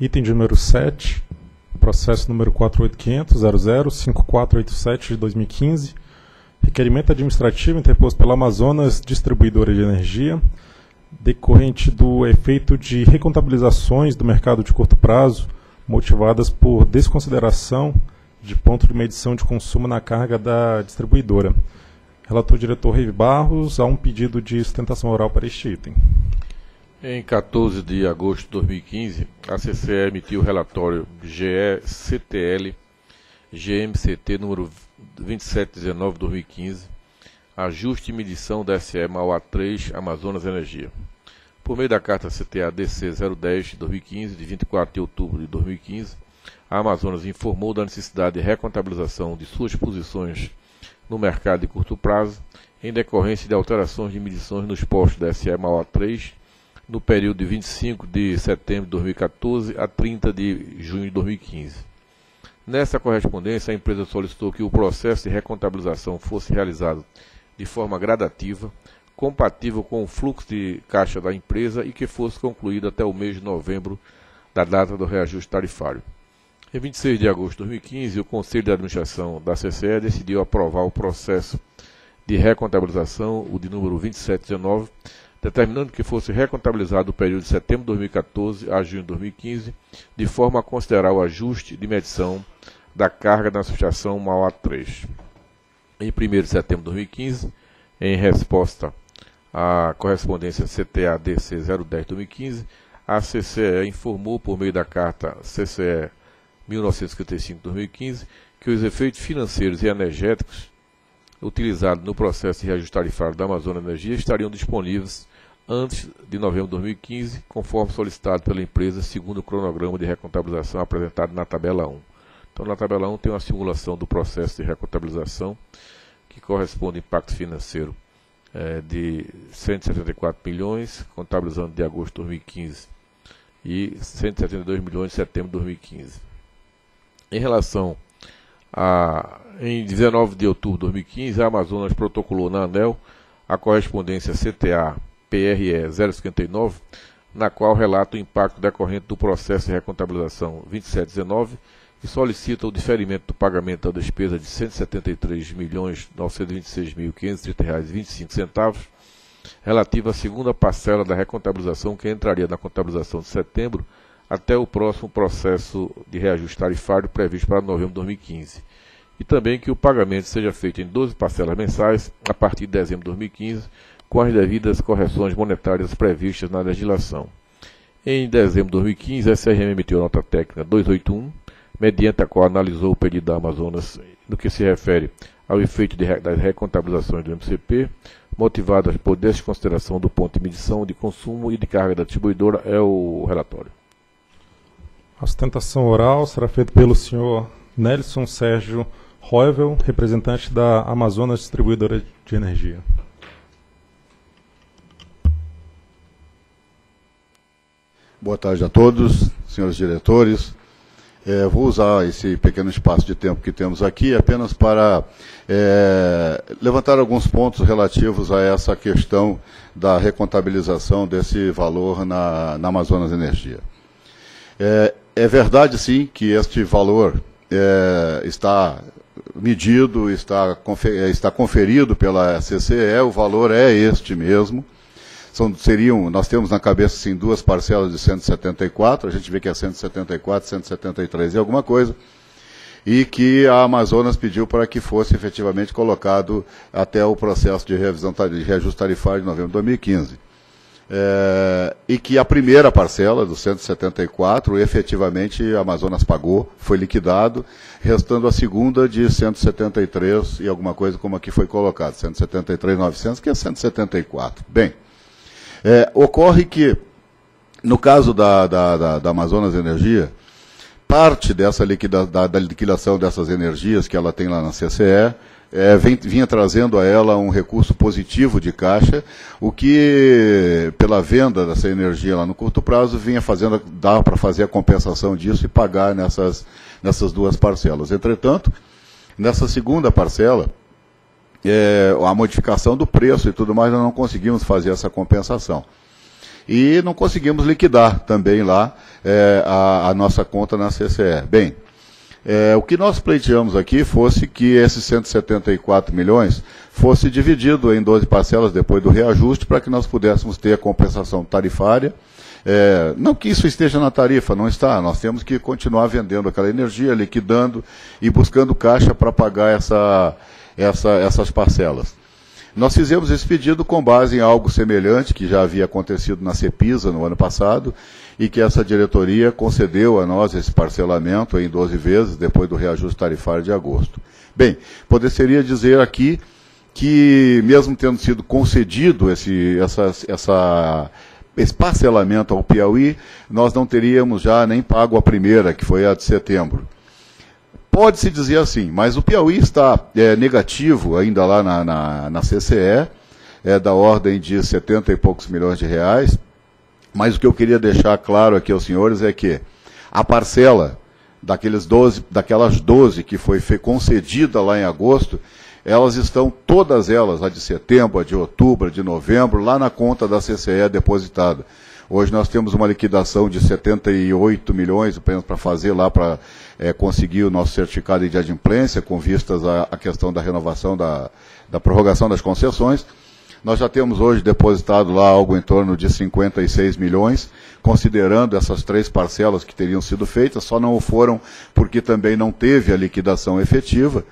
Item de número 7, processo número 4850-00-5487 de 2015, requerimento administrativo interposto pela Amazonas Distribuidora de Energia, decorrente do efeito de recontabilizações do mercado de curto prazo, motivadas por desconsideração de ponto de medição de consumo na carga da distribuidora. Relator diretor Reive Barros, há um pedido de sustentação oral para este item. Em 14 de agosto de 2015, a CCE emitiu o relatório GE-CTL GMCT número 2719-2015, ajuste e medição da SE Mauá 3 Amazonas Energia. Por meio da carta CTA DC 010-2015, de 24 de outubro de 2015, a Amazonas informou da necessidade de recontabilização de suas posições no mercado de curto prazo, em decorrência de alterações de medições nos postos da SE Mauá 3 no período de 25 de setembro de 2014 a 30 de junho de 2015. Nessa correspondência, a empresa solicitou que o processo de recontabilização fosse realizado de forma gradativa, compatível com o fluxo de caixa da empresa e que fosse concluído até o mês de novembro da data do reajuste tarifário. Em 26 de agosto de 2015, o Conselho de Administração da CCE decidiu aprovar o processo de recontabilização, o de número 2719, determinando que fosse recontabilizado o período de setembro de 2014 a junho de 2015, de forma a considerar o ajuste de medição da carga na associação Mauá 3. Em 1 de setembro de 2015, em resposta à correspondência CTA-DC 010-2015, a CCE informou por meio da carta CCE 1955-2015 que os efeitos financeiros e energéticos utilizados no processo de reajuste tarifário da Amazônia Energia estariam disponíveis antes de novembro de 2015, conforme solicitado pela empresa, segundo o cronograma de recontabilização apresentado na tabela 1. Então, na tabela 1 tem uma simulação do processo de recontabilização, que corresponde ao impacto financeiro é, de 174 milhões, contabilizando de agosto de 2015, e 172 milhões de setembro de 2015. Em relação a. Em 19 de outubro de 2015, a Amazonas protocolou na ANEL a correspondência CTA PRE 059, na qual relata o impacto decorrente do processo de recontabilização 2719 e solicita o diferimento do pagamento da despesa de R$ 173.926.530,25, relativa à segunda parcela da recontabilização que entraria na contabilização de setembro até o próximo processo de reajuste tarifário previsto para novembro de 2015. E também que o pagamento seja feito em 12 parcelas mensais a partir de dezembro de 2015, com as devidas correções monetárias previstas na legislação. Em dezembro de 2015, a SRM emitiu nota técnica 281, mediante a qual analisou o pedido da Amazonas no que se refere ao efeito de, das recontabilizações do MCP, motivadas por desconsideração do ponto de medição de consumo e de carga da distribuidora, é o relatório. A sustentação oral será feita pelo senhor Nelson Sérgio Roevel, representante da Amazonas Distribuidora de Energia. Boa tarde a todos, senhores diretores. É, vou usar esse pequeno espaço de tempo que temos aqui apenas para é, levantar alguns pontos relativos a essa questão da recontabilização desse valor na, na Amazonas Energia. É, é, verdade, sim, que este valor é, está medido, está, está conferido pela CCE, o valor é este mesmo são, seriam, nós temos na cabeça assim, duas parcelas de 174, a gente vê que é 174, 173 e alguma coisa, e que a Amazonas pediu para que fosse efetivamente colocado até o processo de revisão de reajuste tarifário de novembro de 2015. É, e que a primeira parcela, dos 174, efetivamente a Amazonas pagou, foi liquidado, restando a segunda de 173 e alguma coisa como aqui foi colocado, 173,900, que é 174. Bem, é, ocorre que, no caso da, da, da, da Amazonas Energia, parte dessa liquida, da, da, liquidação dessas energias que ela tem lá na CCE é, vem, vinha trazendo a ela um recurso positivo de caixa, o que, pela venda dessa energia lá no curto prazo, vinha fazendo, dá para fazer a compensação disso e pagar nessas, nessas duas parcelas. Entretanto, nessa segunda parcela, é, a modificação do preço e tudo mais, nós não conseguimos fazer essa compensação. e não conseguimos liquidar também lá é, a, a, nossa conta na CCE. Bem, é, o que nós pleiteamos aqui fosse que esses 174 milhões fosse dividido em 12 parcelas depois do reajuste para que nós pudéssemos ter a compensação tarifária. É, não que isso esteja na tarifa, não está. Nós temos que continuar vendendo aquela energia, liquidando e buscando caixa para pagar essa, essa, essas parcelas. Nós fizemos esse pedido com base em algo semelhante que já havia acontecido na CEPISA no ano passado e que essa diretoria concedeu a nós esse parcelamento em 12 vezes depois do reajuste tarifário de agosto. Bem, poderia dizer aqui que, mesmo tendo sido concedido esse, essa, essa, esse parcelamento ao Piauí, nós não teríamos já nem pago a primeira, que foi a de setembro. Pode-se dizer assim, mas o Piauí está é, negativo ainda lá na, na, na CCE, é da ordem de 70 e poucos milhões de reais, mas o que eu queria deixar claro aqui aos senhores é que a parcela daqueles 12, daquelas 12 que foi concedida lá em agosto, elas estão todas elas, a de setembro, a de outubro, a de novembro, lá na conta da CCE depositada. Hoje nós temos uma liquidação de 78 milhões apenas para fazer lá para é, conseguir o nosso certificado de adimplência, com vistas à, à questão da renovação, da, da prorrogação das concessões. Nós já temos hoje depositado lá algo em torno de 56 milhões, considerando essas três parcelas que teriam sido feitas, só não foram porque também não teve a liquidação efetiva.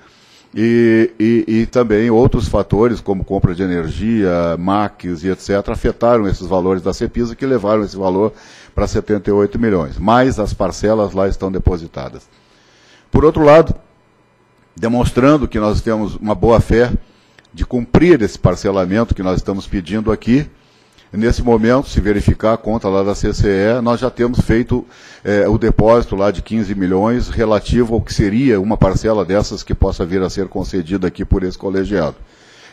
E, e, e, também outros fatores, como compra de energia, MACs e etc., afetaram esses valores da CEPISA, que levaram esse valor para 78 milhões. Mas as parcelas lá estão depositadas. Por outro lado, demonstrando que nós temos uma boa fé de cumprir esse parcelamento que nós estamos pedindo aqui, Nesse momento, se verificar a conta lá da CCE, nós já temos feito é, o depósito lá de 15 milhões relativo ao que seria uma parcela dessas que possa vir a ser concedida aqui por esse colegiado.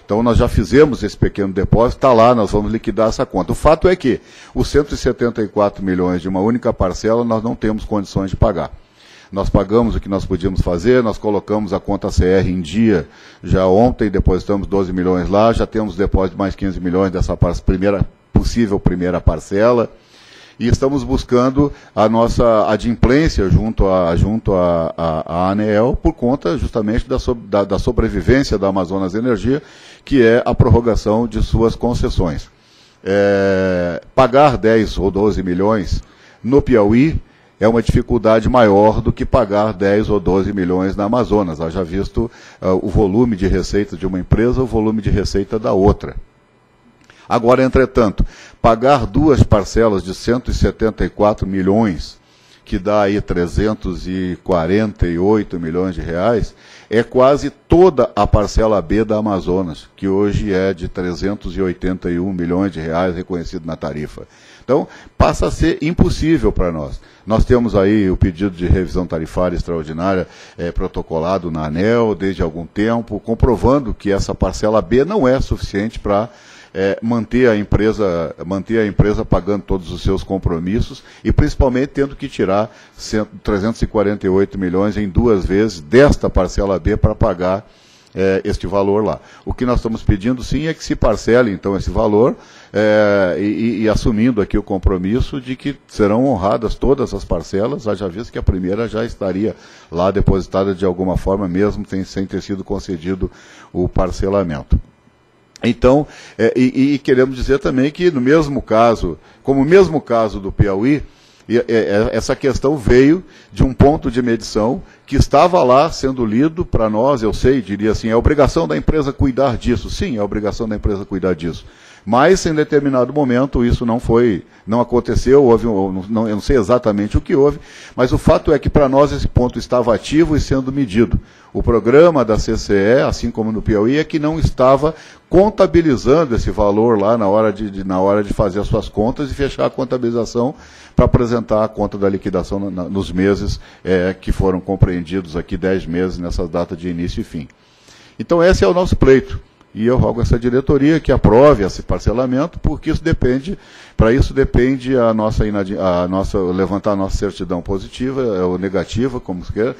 Então nós já fizemos esse pequeno depósito, está lá, nós vamos liquidar essa conta. O fato é que os 174 milhões de uma única parcela nós não temos condições de pagar. Nós pagamos o que nós podíamos fazer, nós colocamos a conta CR em dia já ontem, depositamos 12 milhões lá, já temos depósito de mais 15 milhões dessa primeira possível primeira parcela. E estamos buscando a nossa adimplência junto à junto a, a, a, ANEEL por conta justamente da, so, da, da sobrevivência da Amazonas Energia, que é a prorrogação de suas concessões. É, pagar 10 ou 12 milhões no Piauí é uma dificuldade maior do que pagar 10 ou 12 milhões na Amazonas. Haja visto uh, o volume de receita de uma empresa, o volume de receita da outra. Agora, entretanto, pagar duas parcelas de 174 milhões, que dá aí 348 milhões de reais, é quase toda a parcela B da Amazonas, que hoje é de 381 milhões de reais reconhecido na tarifa. Então, passa a ser impossível para nós. Nós temos aí o pedido de revisão tarifária extraordinária é, protocolado na ANEL desde algum tempo, comprovando que essa parcela B não é suficiente para é, manter a empresa manter a empresa pagando todos os seus compromissos e principalmente tendo que tirar 348 milhões em duas vezes desta parcela B para pagar é, este valor lá. O que nós estamos pedindo sim é que se parcele então esse valor é, e, e, assumindo aqui o compromisso de que serão honradas todas as parcelas, já visto que a primeira já estaria lá depositada de alguma forma, mesmo sem ter sido concedido o parcelamento. Então, é, e, e, queremos dizer também que no mesmo caso, como o mesmo caso do Piauí, e, é, essa questão veio de um ponto de medição que estava lá sendo lido para nós, eu sei, diria assim, é obrigação da empresa cuidar disso. Sim, é obrigação da empresa cuidar disso. Mas em determinado momento isso não foi, não aconteceu, houve, não, eu não sei exatamente o que houve, mas o fato é que para nós esse ponto estava ativo e sendo medido. O programa da CCE, assim como no Piauí, é que não estava contabilizando esse valor lá na hora de, de na hora de fazer as suas contas e fechar a contabilização para apresentar a conta da liquidação na, nos meses é, que foram compreendidos aqui, 10 meses nessa data de início e fim. Então esse é o nosso pleito E eu rogo essa diretoria que aprove esse parcelamento, porque isso depende, para isso depende a nossa, a nossa, levantar a nossa certidão positiva ou negativa, como se queira,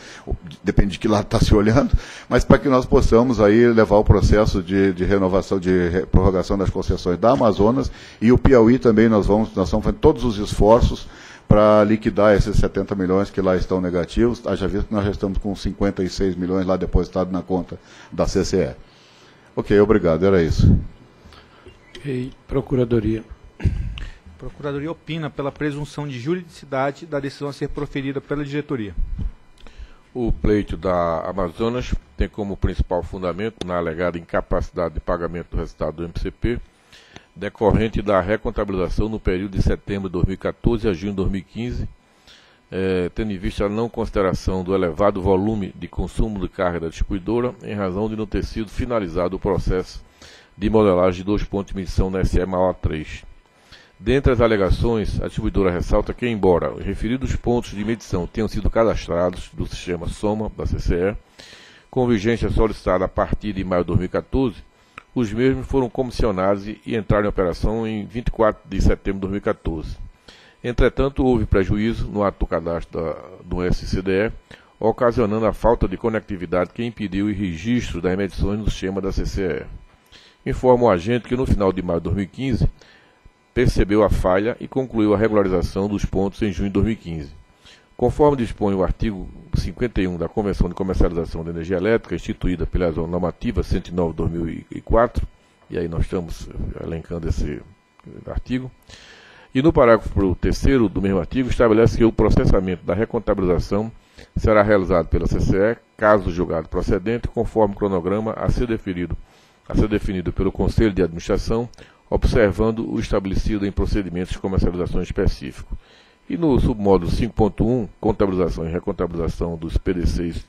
depende de que lado está se olhando, mas para que nós possamos aí levar o processo de, de renovação, de prorrogação das concessões da Amazonas e o Piauí também nós vamos, nós estamos fazendo todos os esforços para liquidar esses 70 milhões que lá estão negativos. Haja visto que nós já estamos com 56 milhões lá depositados na conta da CCE. Ok, obrigado, era isso. Ok, Procuradoria. Procuradoria opina pela presunção de juridicidade da decisão a ser proferida pela diretoria. O pleito da Amazonas tem como principal fundamento na alegada incapacidade de pagamento do resultado do MCP decorrente da recontabilização no período de setembro de 2014 a junho de 2015, eh, tendo em vista a não consideração do elevado volume de consumo de carga da distribuidora, em razão de não ter sido finalizado o processo de modelagem de dois pontos de medição na SE maior 3. Dentre as alegações, a distribuidora ressalta que, embora os referidos pontos de medição tenham sido cadastrados do sistema SOMA da CCE, com vigência solicitada a partir de maio de 2014, os mesmos foram comissionados e entraram em operação em 24 de setembro de 2014. Entretanto, houve prejuízo no ato do cadastro da, do SCDE, ocasionando a falta de conectividade que impediu o registro das medições no sistema da CCE. Informa o agente que no final de maio de 2015 percebeu a falha e concluiu a regularização dos pontos em junho de 2015. Conforme dispõe o artigo 51 da Convenção de Comercialização de Energia Elétrica, instituída pela Zona Normativa 109-2004, e aí nós estamos elencando esse artigo, e no parágrafo 3 do mesmo artigo estabelece que o processamento da recontabilização será realizado pela CCE, caso julgado procedente, conforme o cronograma a ser definido, a ser definido pelo Conselho de Administração, observando o estabelecido em procedimentos de comercialização específico. E no submódulo 5.1, contabilização e recontabilização dos PDCs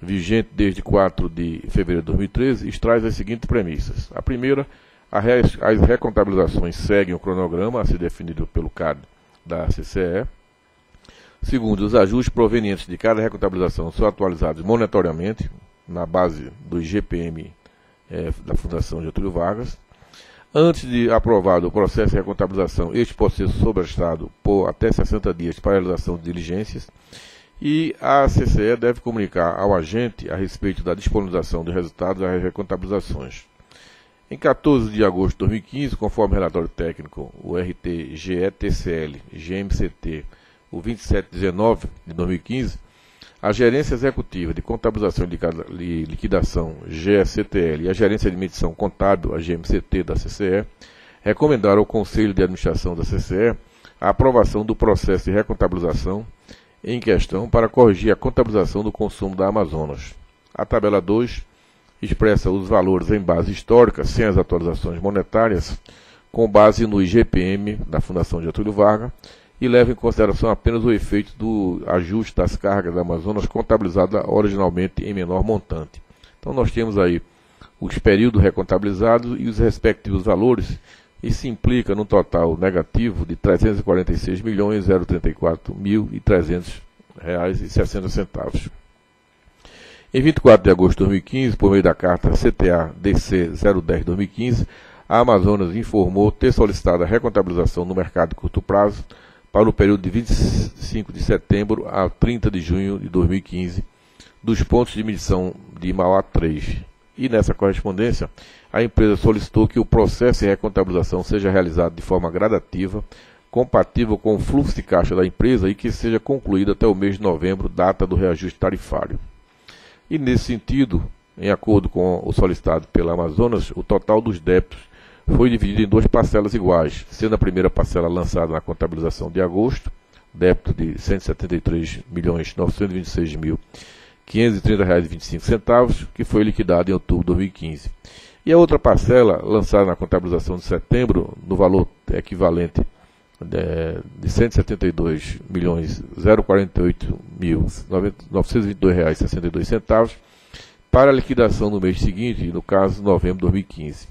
vigente desde 4 de fevereiro de 2013, extrai as seguintes premissas. A primeira, as recontabilizações seguem o cronograma a ser definido pelo CAD da CCE. Segundo, os ajustes provenientes de cada recontabilização são atualizados monitoriamente na base do IGPM é, da Fundação Getúlio Vargas. Antes de aprovado o processo de recontabilização, este pode ser sobrestado por até 60 dias para realização de diligências e a CCE deve comunicar ao agente a respeito da disponibilização de resultados das recontabilizações. Em 14 de agosto de 2015, conforme relatório técnico, o RTGETCL GMCT, o 2719 de 2015, a Gerência Executiva de Contabilização e Liquidação, GSCTL, e a Gerência de Medição Contábil, a GMCT da CCE, recomendaram ao Conselho de Administração da CCE a aprovação do processo de recontabilização em questão para corrigir a contabilização do consumo da Amazonas. A tabela 2 expressa os valores em base histórica, sem as atualizações monetárias, com base no IGPM da Fundação Getúlio Vargas, e leva em consideração apenas o efeito do ajuste das cargas da Amazonas contabilizada originalmente em menor montante. Então nós temos aí os períodos recontabilizados e os respectivos valores, e se implica no total negativo de 346 milhões 034 mil e 300 reais e 60 centavos. Em 24 de agosto de 2015, por meio da carta CTA DC 010-2015, a Amazonas informou ter solicitado a recontabilização no mercado de curto prazo para o período de 25 de setembro a 30 de junho de 2015 dos pontos de medição de Mauá 3. E nessa correspondência, a empresa solicitou que o processo de recontabilização seja realizado de forma gradativa, compatível com o fluxo de caixa da empresa e que seja concluído até o mês de novembro, data do reajuste tarifário. E nesse sentido, em acordo com o solicitado pela Amazonas, o total dos débitos foi dividido em duas parcelas iguais, sendo a primeira parcela lançada na contabilização de agosto, débito de R$ 173.925.530,25, que foi liquidado em outubro de 2015. E a outra parcela, lançada na contabilização de setembro, no valor equivalente de, de 172 milhões reais para a liquidação no mês seguinte, no caso novembro de 2015.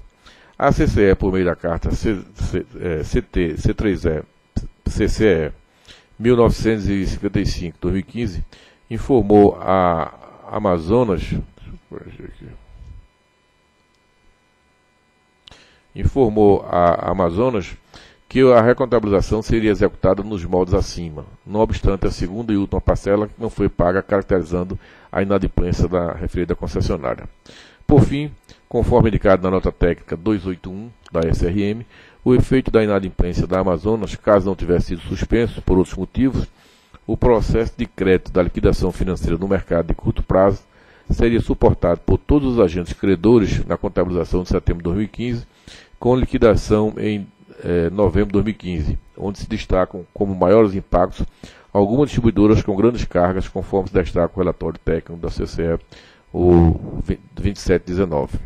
A CCE, por meio da carta CT, C3E, CCE 1955-2015, informou a Amazonas informou a Amazonas que a recontabilização seria executada nos moldes acima, não obstante a segunda e última parcela não foi paga, caracterizando a inadimplência da referida concessionária. Por fim, conforme indicado na nota técnica 281 da SRM, o efeito da inadimplência da Amazonas, caso não tivesse sido suspenso por outros motivos, o processo de crédito da liquidação financeira no mercado de curto prazo seria suportado por todos os agentes credores na contabilização de setembro de 2015, com liquidação em eh, novembro de 2015, onde se destacam como maiores impactos algumas distribuidoras com grandes cargas, conforme se destaca o relatório técnico da CCE, o 2719.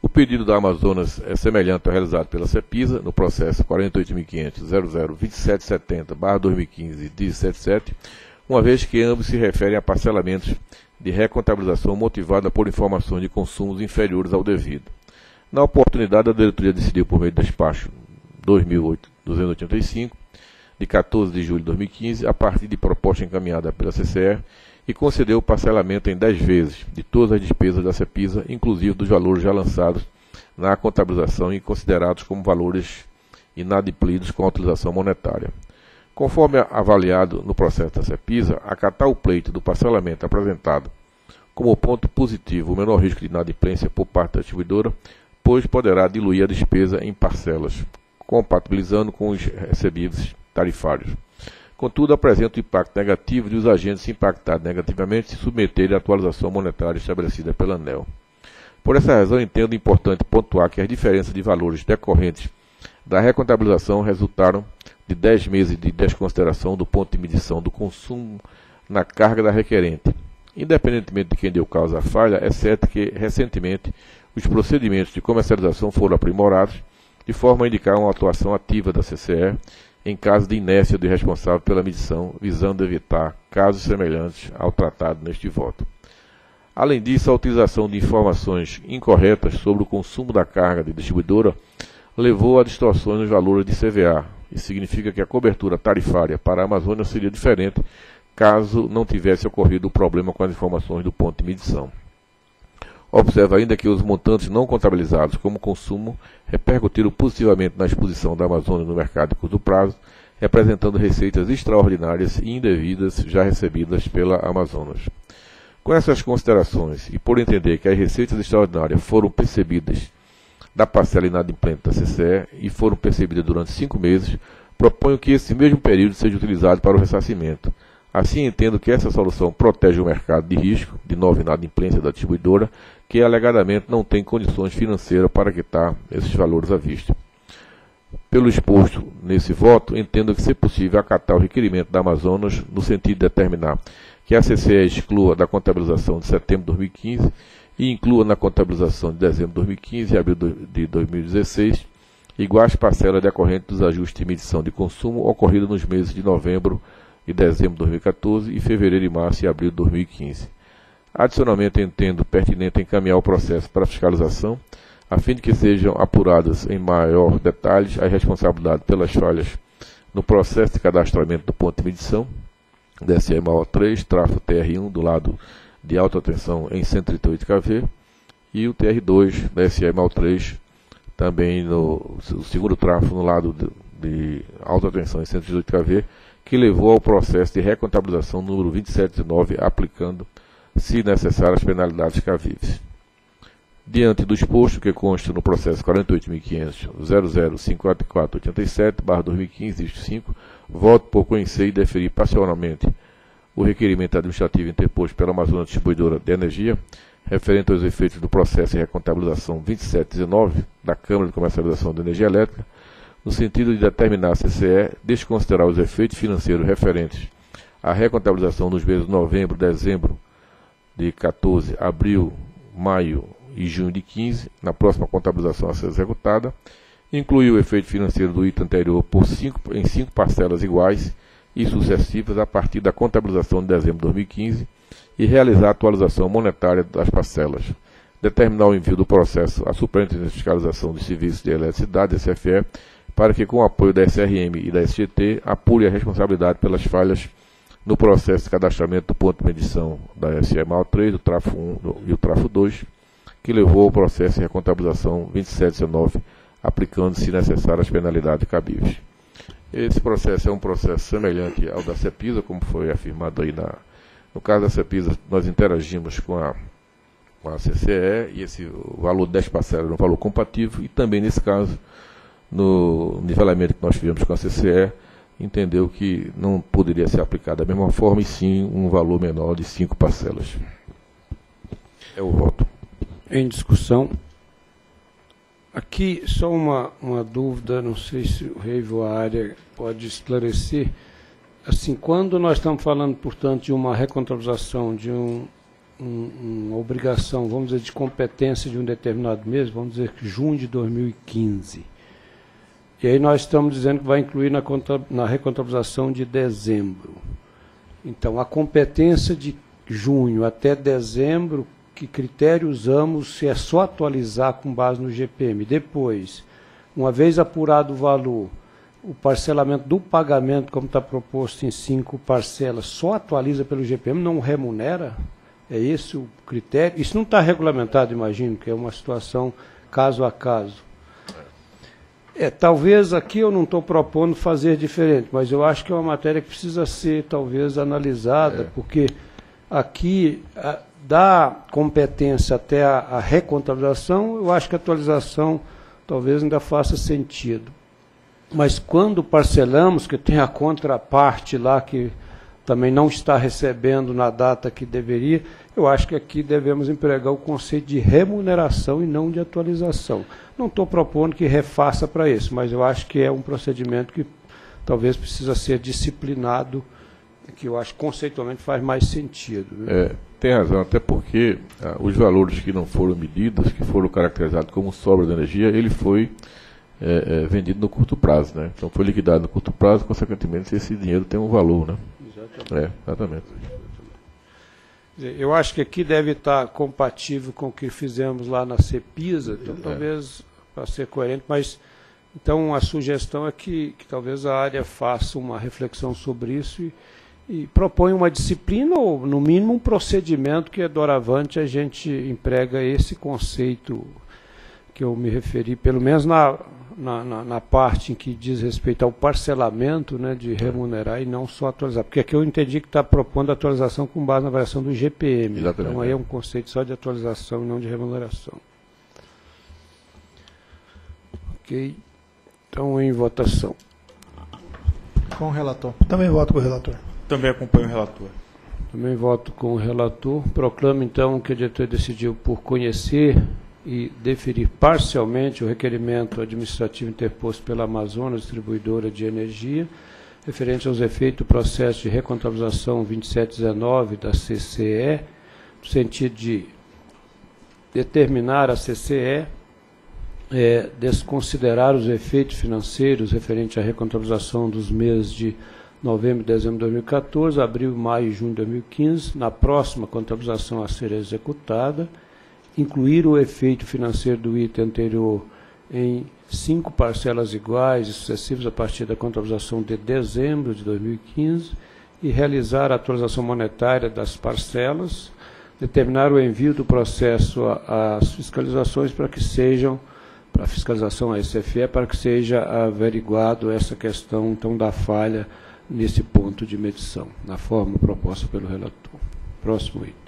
O pedido da Amazonas é semelhante ao realizado pela CEPISA no processo 48.500.002770-2015-177, uma vez que ambos se referem a parcelamentos de recontabilização motivada por informações de consumos inferiores ao devido. Na oportunidade, a diretoria decidiu, por meio do despacho 2008-285, de 14 de julho de 2015, a partir de proposta encaminhada pela CCR, e concedeu o parcelamento em 10 vezes de todas as despesas da CEPISA, inclusive dos valores já lançados na contabilização e considerados como valores inadimplidos com a utilização monetária. Conforme avaliado no processo da CEPISA, acatar o pleito do parcelamento apresentado como ponto positivo o menor risco de inadimplência por parte da distribuidora, pois poderá diluir a despesa em parcelas, compatibilizando com os recebidos tarifários. Contudo, apresenta o impacto negativo de os agentes impactados negativamente se submeterem à atualização monetária estabelecida pela ANEL. Por essa razão, entendo importante pontuar que as diferenças de valores decorrentes da recontabilização resultaram de 10 meses de desconsideração do ponto de medição do consumo na carga da requerente, independentemente de quem deu causa à falha, exceto que, recentemente, os procedimentos de comercialização foram aprimorados, de forma a indicar uma atuação ativa da CCE em caso de inércia do responsável pela medição, visando evitar casos semelhantes ao tratado neste voto. Além disso, a utilização de informações incorretas sobre o consumo da carga de distribuidora levou a distorções nos valores de CVA. Isso significa que a cobertura tarifária para a Amazônia seria diferente caso não tivesse ocorrido o problema com as informações do ponto de medição. Observa ainda que os montantes não contabilizados como consumo repercutiram positivamente na exposição da Amazônia no mercado de curto prazo, representando receitas extraordinárias e indevidas já recebidas pela Amazonas. Com essas considerações, e por entender que as receitas extraordinárias foram percebidas da parcela inadimplente da CCE e foram percebidas durante cinco meses, proponho que esse mesmo período seja utilizado para o ressarcimento, Assim, entendo que essa solução protege o mercado de risco de nova inadimplência da distribuidora, que alegadamente não tem condições financeiras para quitar esses valores à vista. Pelo exposto nesse voto, entendo que, se possível, acatar o requerimento da Amazonas no sentido de determinar que a CCE exclua da contabilização de setembro de 2015 e inclua na contabilização de dezembro de 2015 e abril de 2016 iguais parcelas decorrentes dos ajustes de medição de consumo ocorridos nos meses de novembro e dezembro de 2014 e fevereiro e março e abril de 2015. Adicionalmente, entendo pertinente encaminhar o processo para fiscalização, a fim de que sejam apuradas em maior detalhes as responsabilidades pelas falhas no processo de cadastramento do ponto de medição, DSMO 3, trafo TR1 do lado de alta tensão em 138 kV, e o TR2 da SMO 3 também no o segundo trafo no lado de, de alta tensão em 118 kV, que levou ao processo de recontabilização número 2719, aplicando, se necessário, as penalidades cabíveis. Diante do exposto que consta no processo 48.500.0054487-2015, voto por conhecer e deferir parcialmente o requerimento administrativo interposto pela Amazonas Distribuidora de Energia, referente aos efeitos do processo de recontabilização 2719 da Câmara de Comercialização de Energia Elétrica, no sentido de determinar a CCE desconsiderar os efeitos financeiros referentes à recontabilização dos meses de novembro, dezembro de 14, abril, maio e junho de 15, na próxima contabilização a ser executada, incluir o efeito financeiro do item anterior por cinco, em cinco parcelas iguais e sucessivas a partir da contabilização de dezembro de 2015 e realizar a atualização monetária das parcelas. Determinar o envio do processo à Superintendência de Fiscalização de Serviços de Eletricidade, SFE, para que, com o apoio da SRM e da SGT, apure a responsabilidade pelas falhas no processo de cadastramento do ponto de medição da SMA 3, do trafo 1 e o trafo 2, que levou ao processo de recontabilização 2719, aplicando, se necessário, as penalidades cabíveis. Esse processo é um processo semelhante ao da CEPISA, como foi afirmado aí na. No caso da CEPISA, nós interagimos com a, com a CCE e esse valor de 10 parcelas é um valor compatível, e também nesse caso, no nivelamento que nós fizemos com a CCE, entendeu que não poderia ser aplicado da mesma forma, e sim um valor menor de 5 parcelas. É o voto. Em discussão. Aqui, só uma, uma dúvida, não sei se o rei ou a área pode esclarecer. Assim, quando nós estamos falando, portanto, de uma recontabilização, de um, um, uma obrigação, vamos dizer, de competência de um determinado mês, vamos dizer que junho de 2015, e aí nós estamos dizendo que vai incluir na, na recontabilização de dezembro. Então, a competência de junho até dezembro, que critério usamos, se é só atualizar com base no GPM. Depois, uma vez apurado o valor, o parcelamento do pagamento, como está proposto em cinco parcelas, só atualiza pelo GPM, não remunera? É esse o critério? Isso não está regulamentado, imagino, que é uma situação caso a caso. É, talvez aqui eu não estou propondo fazer diferente, mas eu acho que é uma matéria que precisa ser talvez analisada, é. porque aqui a, da competência até a, a, recontabilização, eu acho que a atualização talvez ainda faça sentido. Mas quando parcelamos, que tem a contraparte lá que também não está recebendo na data que deveria, eu acho que aqui devemos empregar o conceito de remuneração e não de atualização. Não estou propondo que refaça para isso, mas eu acho que é um procedimento que talvez precisa ser disciplinado, que eu acho conceitualmente faz mais sentido. Né? É, tem razão, até porque ah, os valores que não foram medidos, que foram caracterizados como sobra de energia, ele foi é, é, vendido no curto prazo, né? Então foi liquidado no curto prazo, consequentemente esse dinheiro tem um valor, né? Exatamente. É, exatamente. Eu acho que aqui deve estar compatível com o que fizemos lá na CEPISA, então é. talvez para ser coerente, mas então a sugestão é que, que, talvez a área faça uma reflexão sobre isso e, e propõe uma disciplina ou, no mínimo, um procedimento que, doravante, a gente emprega esse conceito que eu me referi, pelo menos na, na, na, na, parte em que diz respeito ao parcelamento né, de remunerar e não só atualizar. Porque aqui eu entendi que está propondo atualização com base na variação do GPM. Exatamente. Então aí é um conceito só de atualização e não de remuneração. Ok. Então em votação. Com o relator. Também voto com o relator. Também acompanho o relator. Também voto com o relator. Proclamo então que a diretoria decidiu por conhecer e deferir parcialmente o requerimento administrativo interposto pela Amazonas Distribuidora de Energia, referente aos efeitos do processo de recontabilização 2719 da CCE, no sentido de determinar a CCE é, desconsiderar os efeitos financeiros referentes à recontabilização dos meses de novembro e dezembro de 2014, abril, maio e junho de 2015, na próxima contabilização a ser executada, incluir o efeito financeiro do item anterior em cinco parcelas iguais e sucessivas a partir da contabilização de dezembro de 2015 e realizar a atualização monetária das parcelas, determinar o envio do processo às fiscalizações para que sejam para a fiscalização à SFE para que seja averiguado essa questão então da falha nesse ponto de medição, na forma proposta pelo relator. Próximo item.